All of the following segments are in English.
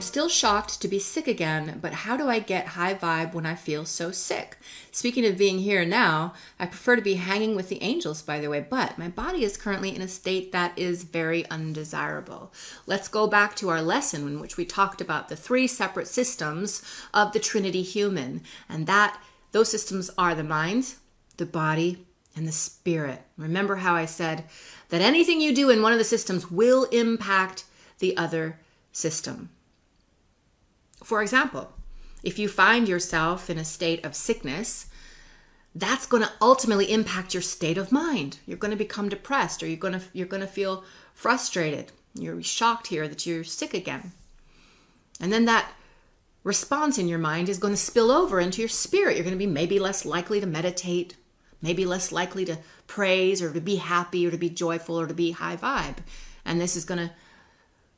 I'm still shocked to be sick again, but how do I get high vibe when I feel so sick? Speaking of being here now, I prefer to be hanging with the angels, by the way, but my body is currently in a state that is very undesirable. Let's go back to our lesson in which we talked about the three separate systems of the Trinity human, and that those systems are the mind, the body, and the spirit. Remember how I said that anything you do in one of the systems will impact the other system. For example, if you find yourself in a state of sickness, that's going to ultimately impact your state of mind. You're going to become depressed or you're going to you're going to feel frustrated. You're shocked here that you're sick again. And then that response in your mind is going to spill over into your spirit. You're going to be maybe less likely to meditate, maybe less likely to praise or to be happy or to be joyful or to be high vibe. And this is going to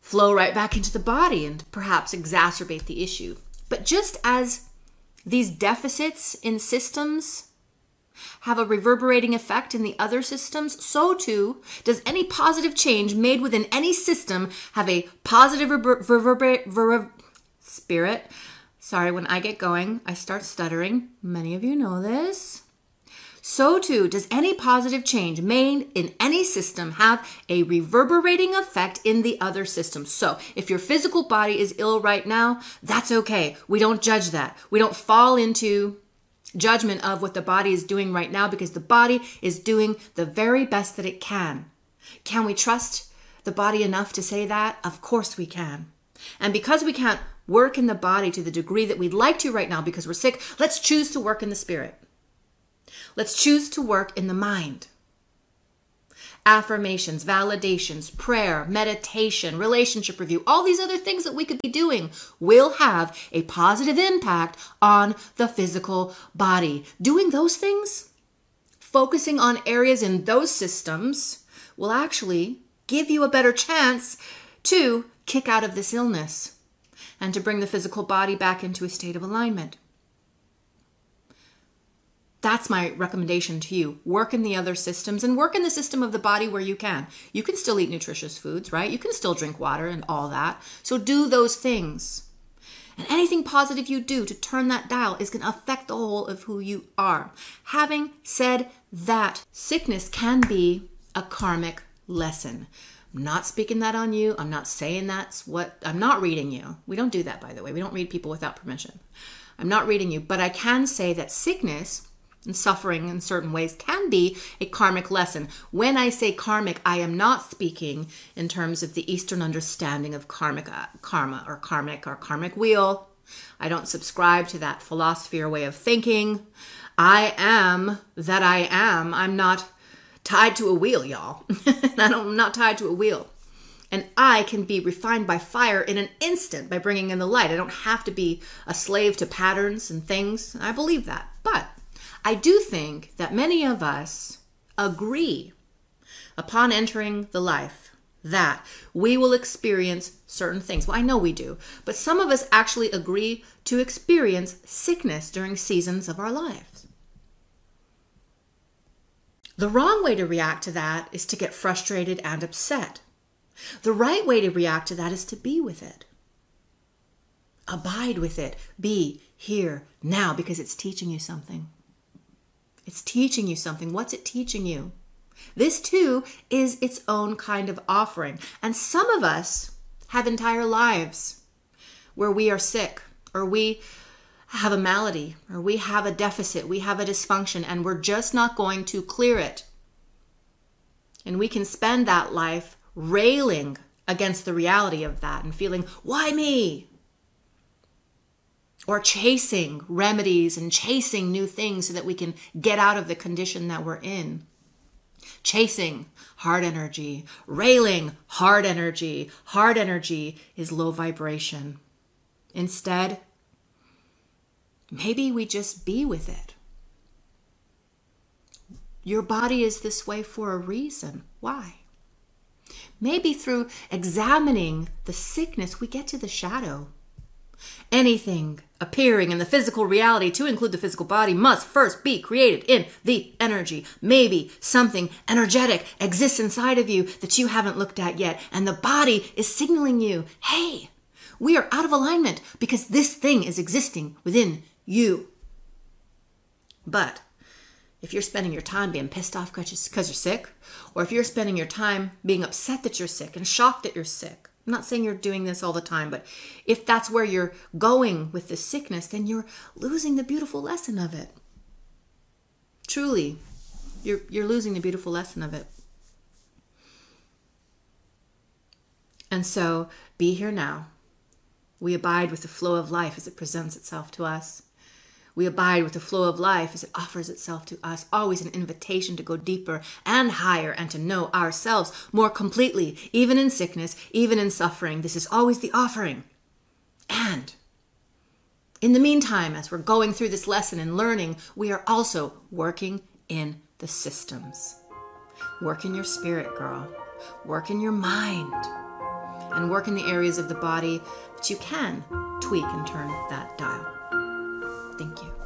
flow right back into the body and perhaps exacerbate the issue. But just as these deficits in systems have a reverberating effect in the other systems, so too does any positive change made within any system have a positive reverberate spirit. Sorry, when I get going, I start stuttering. Many of you know this so too does any positive change made in any system have a reverberating effect in the other system. So if your physical body is ill right now, that's okay. We don't judge that. We don't fall into judgment of what the body is doing right now because the body is doing the very best that it can. Can we trust the body enough to say that? Of course we can. And because we can't work in the body to the degree that we'd like to right now because we're sick, let's choose to work in the spirit. Let's choose to work in the mind. Affirmations, validations, prayer, meditation, relationship review, all these other things that we could be doing will have a positive impact on the physical body. Doing those things, focusing on areas in those systems, will actually give you a better chance to kick out of this illness and to bring the physical body back into a state of alignment. That's my recommendation to you. Work in the other systems and work in the system of the body where you can. You can still eat nutritious foods, right? You can still drink water and all that. So do those things. And anything positive you do to turn that dial is going to affect the whole of who you are. Having said that, sickness can be a karmic lesson. I'm not speaking that on you. I'm not saying that's what I'm not reading you. We don't do that, by the way. We don't read people without permission. I'm not reading you, but I can say that sickness and suffering in certain ways can be a karmic lesson. When I say karmic, I am not speaking in terms of the Eastern understanding of karmic, uh, karma or karmic or karmic wheel. I don't subscribe to that philosophy or way of thinking. I am that I am. I'm not tied to a wheel, y'all. I'm not tied to a wheel. And I can be refined by fire in an instant by bringing in the light. I don't have to be a slave to patterns and things. I believe that. I do think that many of us agree upon entering the life that we will experience certain things. Well, I know we do, but some of us actually agree to experience sickness during seasons of our lives. The wrong way to react to that is to get frustrated and upset. The right way to react to that is to be with it. Abide with it. Be here now because it's teaching you something. It's teaching you something. What's it teaching you? This too is its own kind of offering. And some of us have entire lives where we are sick or we have a malady or we have a deficit, we have a dysfunction, and we're just not going to clear it. And we can spend that life railing against the reality of that and feeling, why me? Or chasing remedies and chasing new things so that we can get out of the condition that we're in. Chasing hard energy, railing hard energy. Hard energy is low vibration. Instead, maybe we just be with it. Your body is this way for a reason. Why? Maybe through examining the sickness, we get to the shadow Anything appearing in the physical reality to include the physical body must first be created in the energy. Maybe something energetic exists inside of you that you haven't looked at yet, and the body is signaling you, hey, we are out of alignment because this thing is existing within you. But if you're spending your time being pissed off because you're sick, or if you're spending your time being upset that you're sick and shocked that you're sick, I'm not saying you're doing this all the time, but if that's where you're going with the sickness, then you're losing the beautiful lesson of it. Truly, you're, you're losing the beautiful lesson of it. And so be here now. We abide with the flow of life as it presents itself to us. We abide with the flow of life as it offers itself to us, always an invitation to go deeper and higher and to know ourselves more completely, even in sickness, even in suffering. This is always the offering. And in the meantime, as we're going through this lesson and learning, we are also working in the systems. Work in your spirit, girl. Work in your mind. And work in the areas of the body that you can tweak and turn that dial. Thank you.